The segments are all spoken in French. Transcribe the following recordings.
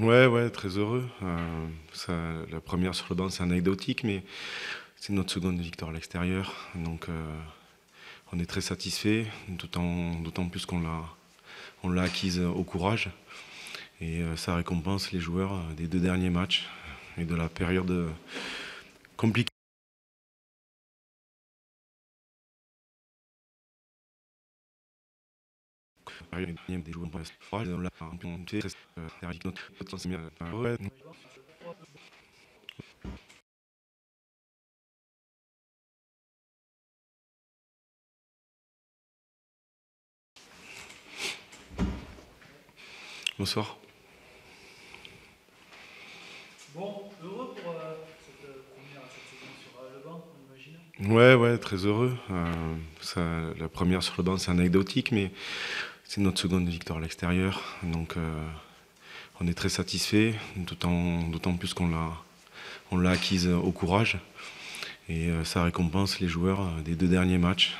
Ouais, ouais, très heureux. Euh, la première sur le banc, c'est anecdotique, mais c'est notre seconde victoire à l'extérieur. Donc, euh, on est très satisfait, d'autant plus qu'on l'a, on l'a acquise au courage. Et euh, ça récompense les joueurs des deux derniers matchs et de la période compliquée. Bonsoir. Bon, heureux pour euh, cette euh, première cette saison sur euh, le banc, on imagine Ouais, ouais, très heureux. ça, la première sur le banc, c'est anecdotique, mais c'est notre seconde victoire à l'extérieur. Donc on est très satisfait, d'autant plus qu'on l'a, acquise au courage. Et ça récompense les joueurs des deux derniers matchs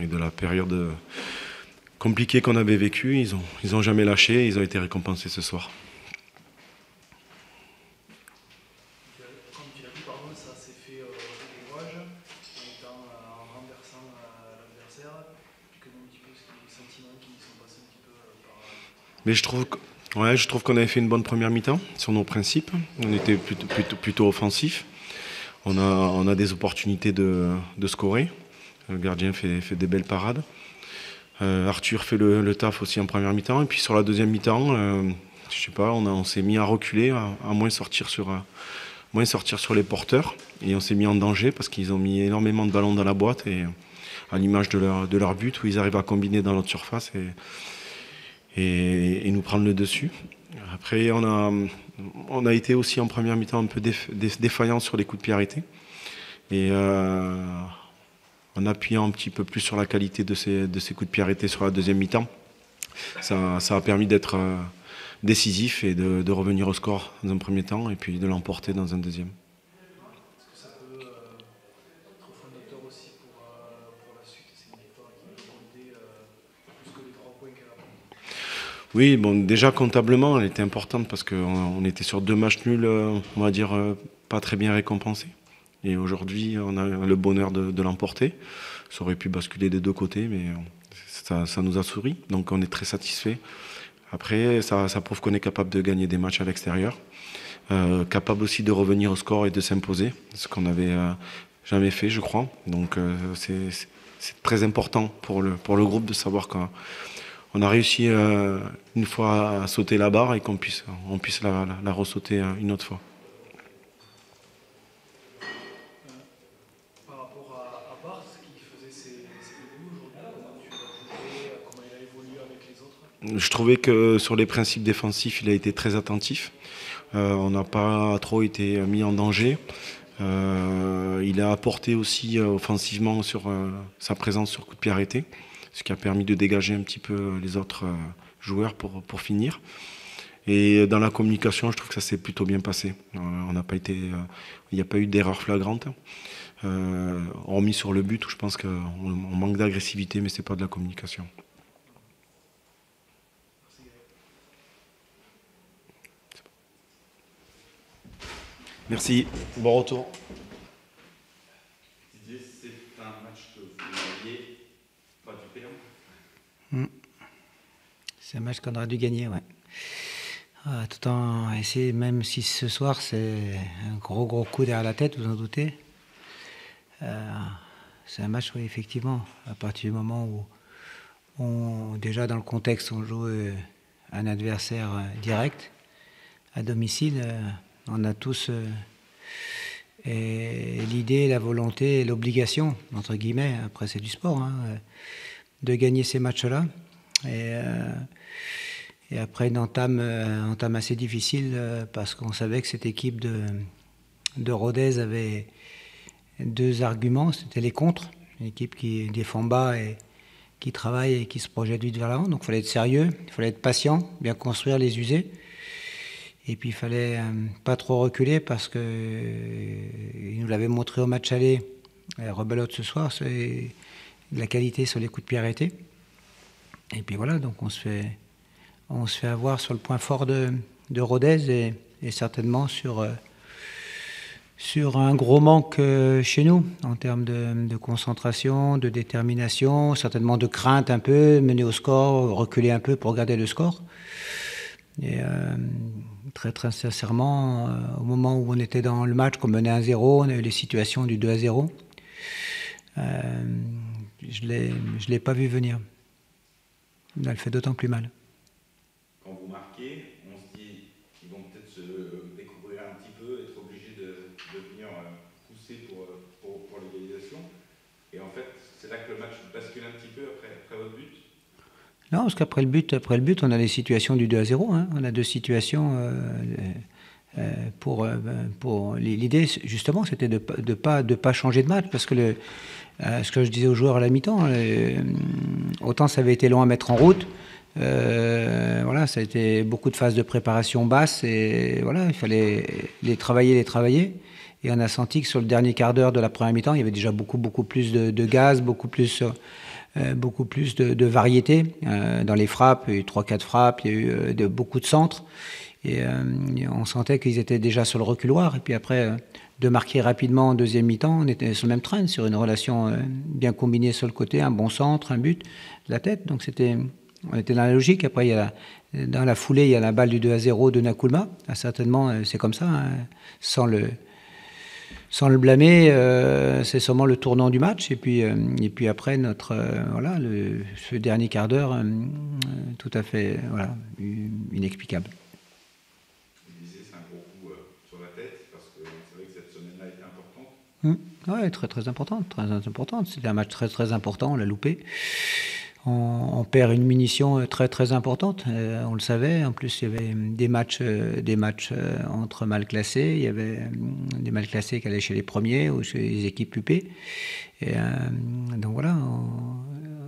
et de la période compliquée qu'on avait vécue. Ils n'ont ont jamais lâché, ils ont été récompensés ce soir. Mais je trouve, ouais, je trouve qu'on avait fait une bonne première mi-temps sur nos principes. On était plutôt, plutôt, offensif. On a, on a des opportunités de, de scorer. Le gardien fait, fait des belles parades. Euh, Arthur fait le, taf aussi en première mi-temps. Et puis sur la deuxième mi-temps, euh, je sais pas, on, on s'est mis à reculer, à, moins sortir sur, moins sortir sur les porteurs. Et on s'est mis en danger parce qu'ils ont mis énormément de ballons dans la boîte et à l'image de leur, de leur but où ils arrivent à combiner dans notre surface. Et, nous prendre le dessus. Après, on a, on a été aussi en première mi-temps un peu défaillant sur les coups de pied arrêtés. Et euh, en appuyant un petit peu plus sur la qualité de ces, de ces coups de pied arrêtés sur la deuxième mi-temps, ça, ça, a permis d'être euh, décisif et de, de revenir au score dans un premier temps et puis de l'emporter dans un deuxième. Oui, bon, déjà comptablement, elle était importante parce qu'on était sur deux matchs nuls, euh, on va dire, euh, pas très bien récompensés. Et aujourd'hui, on a le bonheur de, l'emporter. Ça aurait pu basculer des deux côtés, mais ça, nous a souri. Donc on est très satisfait. Après, ça, prouve qu'on est capable de gagner des matchs à l'extérieur. Euh, capable aussi de revenir au score et de s'imposer, ce qu'on n'avait jamais fait, je crois. Donc c'est très important pour le, pour le groupe de savoir qu'on on a réussi euh, une fois à sauter la barre et qu'on puisse, on puisse la, la, ressauter euh, une autre fois. Par rapport à, Bart, qui faisait ses, débuts aujourd'hui, comment tu l'as comment il a évolué avec les autres? Je trouvais que sur les principes défensifs, il a été très attentif. Euh, on n'a pas trop été mis en danger. il a apporté aussi offensivement sur sa présence sur coup de pied arrêté ce qui a permis de dégager un petit peu les autres euh, joueurs pour, pour finir. Et dans la communication, je trouve que ça s'est plutôt bien passé. Euh, on n'a pas été, euh, il n'y a pas eu d'erreur flagrante. Hormis sur le but où je pense qu'on manque d'agressivité, mais c'est pas de la communication. Merci. Bon retour. C'est un match qu'on aurait dû gagner, ouais. Ah, tout en essayer, même si ce soir c'est un gros gros coup derrière la tête, vous en doutez. Euh, c'est un match, oui, effectivement, à partir du moment où on, déjà dans le contexte, on joue euh, un adversaire euh, direct à domicile, on a tous l'idée, la volonté, l'obligation, entre guillemets, après c'est du sport, hein, de gagner ces matchs-là. Et, euh, après une entame, euh, assez difficile euh, parce qu'on savait que cette équipe de, de Rodez avait deux arguments. C'était les contres, une équipe qui défend bas et qui travaille et qui se projette vite vers l'avant. Donc il fallait être sérieux, il fallait être patient, bien construire les usées. Et puis il fallait pas trop reculer parce que il nous l'avait montré au match aller, rebelote ce soir, la qualité sur les coups de pied arrêtés. Et puis voilà, donc on se fait, on se fait avoir sur le point fort de, de Rodez et, certainement sur, sur un gros manque chez nous en termes de, concentration, de détermination, certainement de crainte un peu, mener au score, reculer un peu pour garder le score. Et très très sincèrement, au moment où on était dans le match, qu'on menait 1-0, on a eu les situations du 2-0. Je ne l'ai pas vu venir elle fait d'autant plus mal. Quand vous marquez, on se dit qu'ils vont peut-être se découvrir un petit peu, être obligés de, venir euh, pousser pour, euh, pour, pour l'égalisation. Et en fait, c'est là que le match bascule un petit peu après, après votre but Non, parce qu'après le but, après le but, on a les situations du 2 à 0. Hein. On a deux situations. Euh, pour, pour l'idée justement c'était de ne pas, changer de match parce que euh, ce que je disais aux joueurs à la mi-temps, euh, autant ça avait été long à mettre en route. Euh, voilà, ça a été beaucoup de phases de préparation basse et voilà, il fallait les travailler, les travailler. Et on a senti que sur le dernier quart d'heure de la première mi-temps, il y avait déjà beaucoup, beaucoup plus de, gaz, beaucoup plus, de, variété dans les frappes. Il y a eu 3-4 frappes, il y a eu beaucoup de centres. Et on sentait qu'ils étaient déjà sur le reculoir. Et puis après, de marquer rapidement en deuxième mi-temps. On était sur le même train, sur une relation euh, bien combinée sur le côté, un bon centre, un but, la tête. Donc c'était, on était dans la logique. Après, il y a dans la foulée, il y a la balle du 2 à 0 de Nakulma. Ah, certainement, euh, c'est comme ça, hein. sans le sans le blâmer, euh, c'est sûrement le tournant du match. Et puis, et puis après, notre, voilà, ce dernier quart d'heure, tout à fait voilà, inexplicable. Mmh. Oui, très très importante, très importante. C'était un match très très important, on l'a loupé. On, perd une munition euh, très très importante, euh, on le savait. En plus, il y avait des matchs, euh, des matchs entre mal classés. Il y avait des mal classés qui allaient chez les premiers ou chez les équipes UP. Et, donc voilà,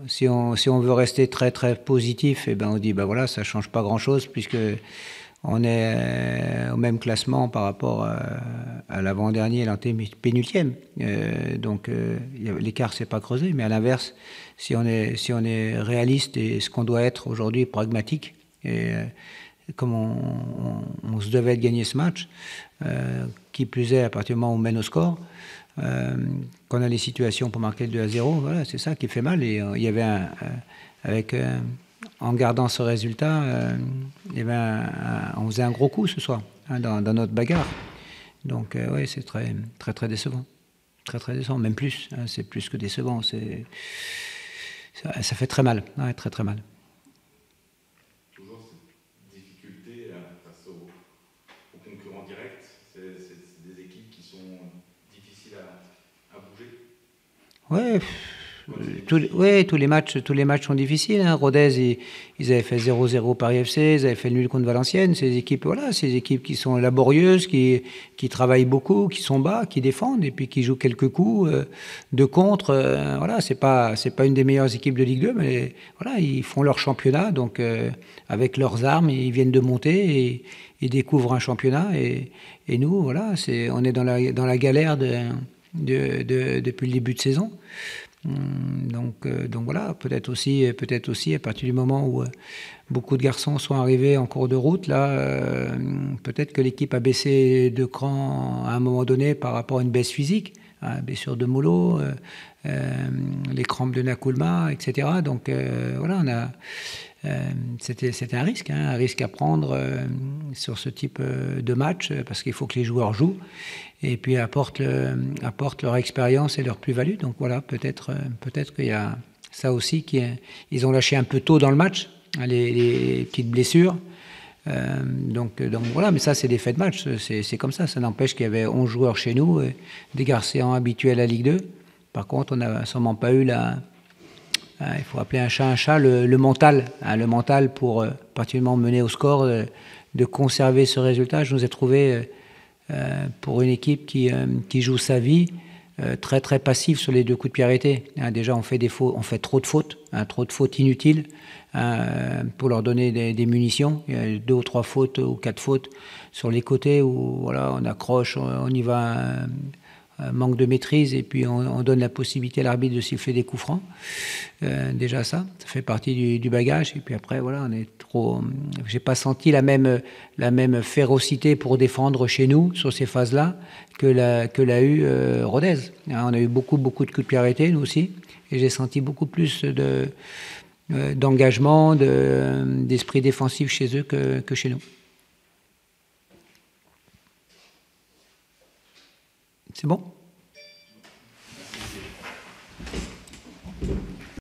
si, on, si on veut rester très très positif, et eh ben on dit bah voilà, ça change pas grand chose puisque on est euh, au même classement par rapport à, l'avant-dernier, l'antépénultième. Euh, donc euh, l'écart s'est pas creusé, mais à l'inverse, si on est si on est réaliste et ce qu'on doit être aujourd'hui pragmatique, et comme on, se devait de gagner ce match, qui plus est à partir du moment où on mène au score, qu'on a les situations pour marquer le 2 à 0, voilà, c'est ça qui fait mal. Et il y avait un, avec en gardant ce résultat, euh, eh ben, on faisait un gros coup ce soir hein, dans, notre bagarre. Donc euh, oui, c'est très, très très décevant, très très décevant, même plus. Hein, c'est plus que décevant. C'est ça, fait très mal, très très mal. Toujours cette difficulté euh, face aux, concurrents directs. C'est des équipes qui sont difficiles à, à bouger. Ouais oui, tous les matchs, tous les matchs sont difficiles. Hein. Rodez, ils, avaient fait 0-0 Paris FC, ils avaient fait nul contre Valenciennes. Ces équipes, voilà, ces équipes qui sont laborieuses, qui, qui travaillent beaucoup, qui sont bas, qui défendent et puis qui jouent quelques coups euh, de contre. Euh, voilà, c'est pas, c'est pas une des meilleures équipes de Ligue 2, mais voilà, ils font leur championnat, donc euh, avec leurs armes, ils viennent de monter et ils découvrent un championnat. Et, nous, voilà, c'est, on est dans la, dans la galère de, de, de, depuis le début de saison. Hum, donc, euh, donc voilà, peut-être aussi, peut-être aussi à partir du moment où euh, beaucoup de garçons sont arrivés en cours de route, là, euh, peut-être que l'équipe a baissé de cran à un moment donné par rapport à une baisse physique, hein, blessure de Molo, les crampes de Nakulma, etc. Donc voilà, on a c'était un risque, hein, un risque à prendre sur ce type de match parce qu'il faut que les joueurs jouent et puis apportent, leur expérience et leur plus-value. Donc voilà, peut-être peut-être qu'il y a ça aussi qui ils ont lâché un peu tôt dans le match hein, les, petites blessures. Euh, donc, voilà, mais ça c'est des faits de match, c'est comme ça. Ça n'empêche qu'il y avait 11 joueurs chez nous, des garçons habituels à Ligue 2. Par contre, on n'a sûrement pas eu la, hein, il faut appeler un chat un chat, le, mental, hein, le mental pour euh, particulièrement mener au score, euh, de conserver ce résultat. Je nous ai trouvé euh, pour une équipe qui, euh, qui joue sa vie, euh, très très passive sur les deux coups de pied arrêtés. Hein, déjà, on fait, des faux, on fait trop de fautes, hein, trop de fautes inutiles hein, pour leur donner des, munitions. Il y a deux ou trois fautes ou quatre fautes sur les côtés où voilà, on accroche, on y va manque de maîtrise et puis on, donne la possibilité à l'arbitre de siffler des coups francs. déjà ça, ça fait partie du, bagage. Et puis après, voilà, on est trop. J'ai pas senti la même la même férocité pour défendre chez nous sur ces phases-là que l'a que l'a eu Rodez. Hein, on a eu beaucoup beaucoup de coups de pied arrêtés nous aussi, et j'ai senti beaucoup plus de d'engagement, d'esprit défensif chez eux que, que chez nous. C'est bon?